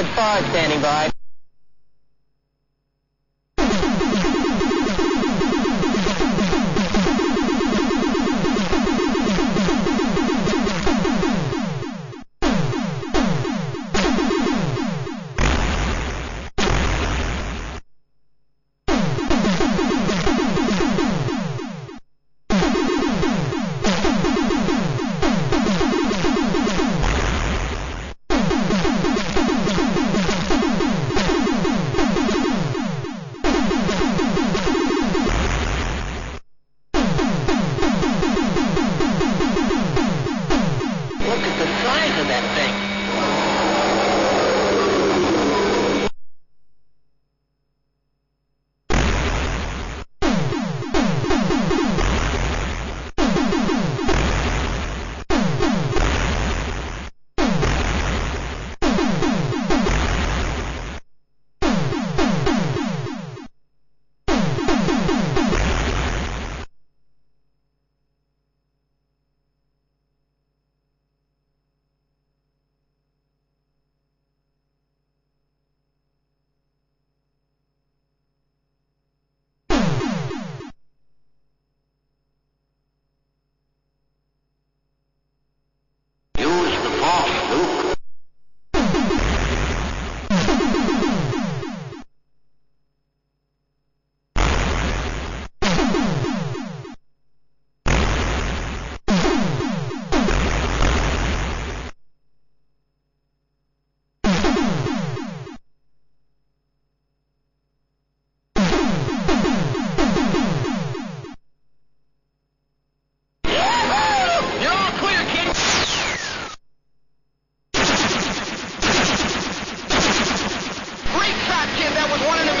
Red 5 standing by. one in a